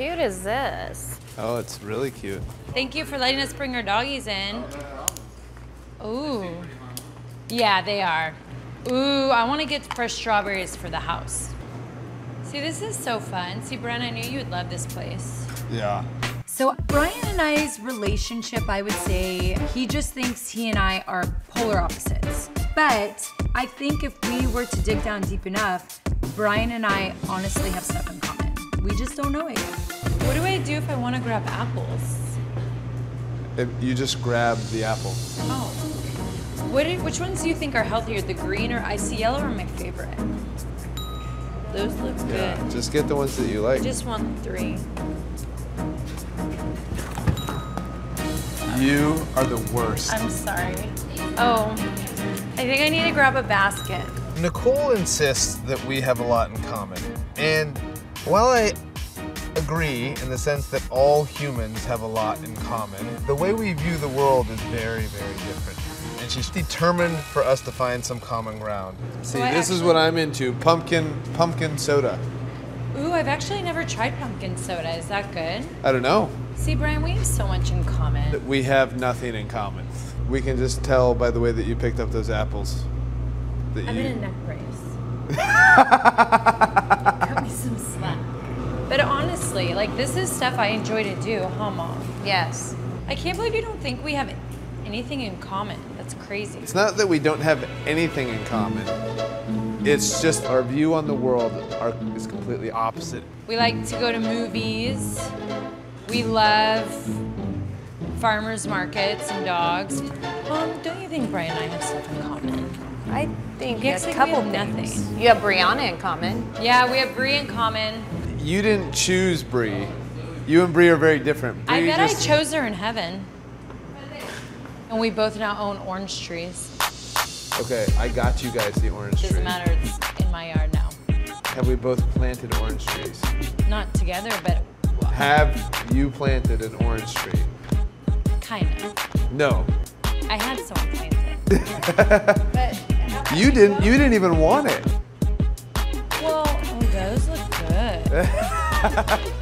cute is this? Oh, it's really cute. Thank you for letting us bring our doggies in. Ooh. Yeah, they are. Ooh, I want to get fresh strawberries for the house. See, this is so fun. See, Bren, I knew you would love this place. Yeah. So Bryan and I's relationship, I would say, he just thinks he and I are polar opposites. But I think if we were to dig down deep enough, Bryan and I honestly have stuff in common. We just don't know it. What do I do if I want to grab apples? If you just grab the apple. Oh. What do, which ones do you think are healthier, the green or icy yellow are my favorite? Those look Yeah. good. Just get the ones that you like. I just want three. You are the worst. I'm sorry. Oh, I think I need to grab a basket. Nicole insists that we have a lot in common. And while I agree in the sense that all humans have a lot in common, the way we view the world is very, very different. And she's determined for us to find some common ground. See, I this is what I'm into. Pumpkin, pumpkin soda. Ooh, I've actually never tried pumpkin soda. Is that good? I don't know. See, Bryan, we have so much in common. We have nothing in common. We can just tell by the way that you picked up those apples. That I'm you. in a neck brace. like this is stuff I enjoy to do, huh, Mom? Yes. I can't believe you don't think we have anything in common. That's crazy. It's not that we don't have anything in common. It's just our view on the world are, is completely opposite. We like to go to movies. We love farmers markets and dogs. Mom, don't you think Bryan and I have stuff in common? I think Yes, a like we couple have nothing. things. You have Brianna in common. Yeah, we have Brie in common. You didn't choose Brie. You and Brie are very different. I Brie bet just- I chose her in heaven. And we both now own orange trees. Okay, I got you guys the orange Doesn't tree. matter, it's in my yard now. Have we both planted orange trees? Not together, but Have you planted an orange tree? kind of. No. I had someone plant it. but, You didn't. You didn't even want it. 네.